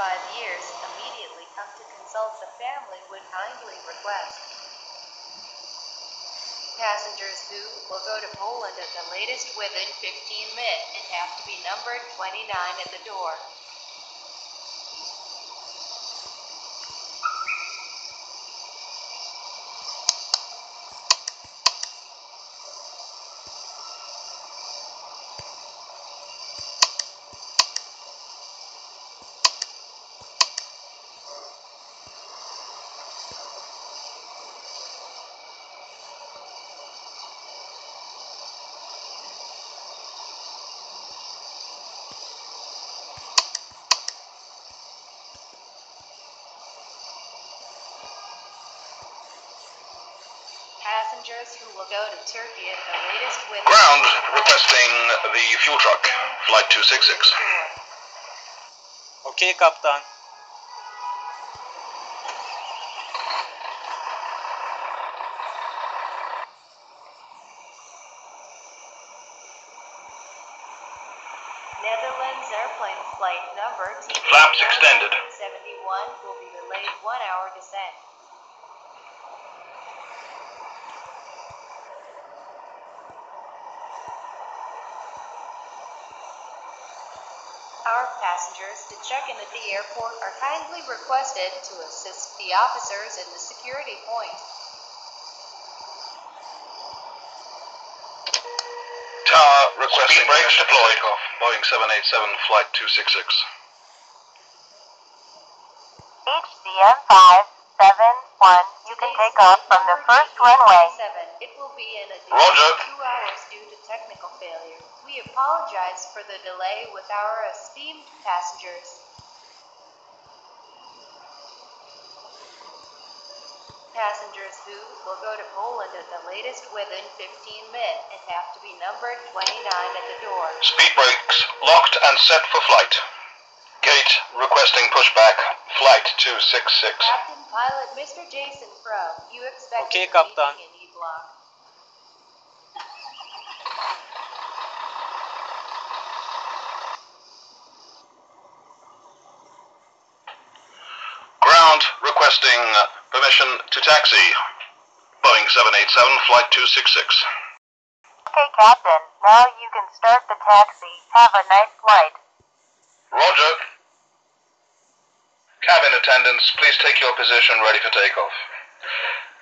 five years immediately come to consult the family would kindly request. Passengers who will go to Poland at the latest within 15 minutes and have to be numbered 29 at the door. Passengers who will go to Turkey at the latest within Ground requesting the fuel truck, flight 266. Okay, Captain. Netherlands airplane flight number TK Flaps extended. 71 will be delayed one hour descent. Our passengers to check in at the airport are kindly requested to assist the officers in the security point. Tower requesting brakes deployed. Boeing 787, flight 266. HCM 571, you take off from the first runway. It will be an additional Roger. two hours due to technical failure. We apologize for the delay with our esteemed passengers. Passengers who will go to Poland at the latest within 15 minutes and have to be numbered 29 at the door. Speed brakes locked and set for flight. Gate requesting pushback, flight 266. Captain Pilot Mr. Jason Pro, you expect Okay, a Captain. meeting in E block. Ground requesting uh, permission to taxi. Boeing 787, flight 266. Okay, Captain, now you can start the taxi. Have a nice flight. Roger. Cabin attendants, please take your position ready for takeoff.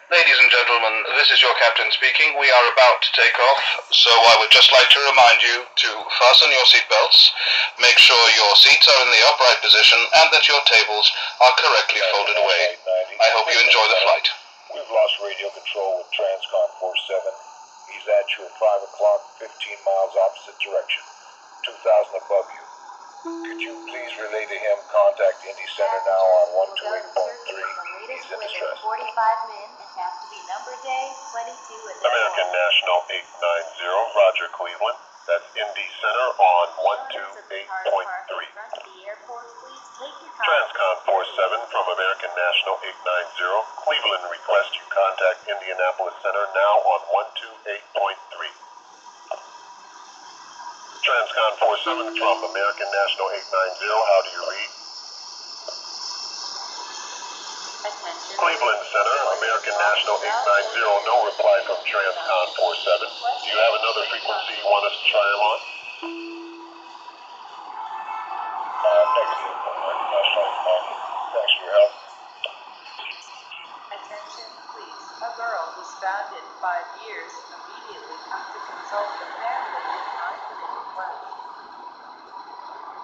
Ladies and gentlemen, this is your captain speaking. We are about to take off, so I would just like to remind you to fasten your seatbelts, make sure your seats are in the upright position, and that your tables are correctly folded away. I hope you enjoy the flight. We've lost radio control with Transcon 47. He's at you at 5 o'clock, 15 miles opposite direction, 2,000 above you. Could you please relay to him contact Indy Center now on 128.3? He's in distress. 45 men and have to be number day 22 at American door. National 890, Roger Cleveland. That's Indy Center on 128.3. Transcon 47 from American National 890, Cleveland request you contact Indianapolis Center now on 128.3. Transcon 47 from American National 890, how do you read? Attention. Cleveland Center, American National 890, no reply from Transcon 47. Do you have another frequency you want us to try him on? Uh, negative, American National 890.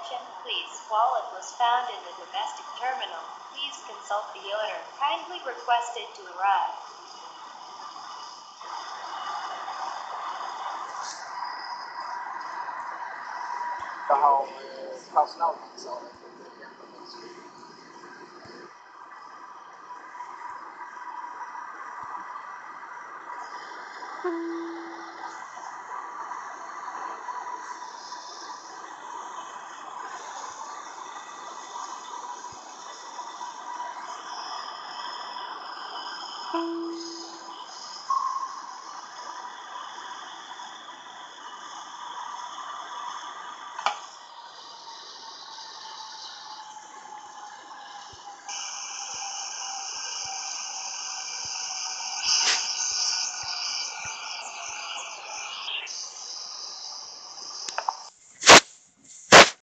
attention please. Wallet was found in the domestic terminal. Please consult the owner. Kindly requested to arrive. The home is house now,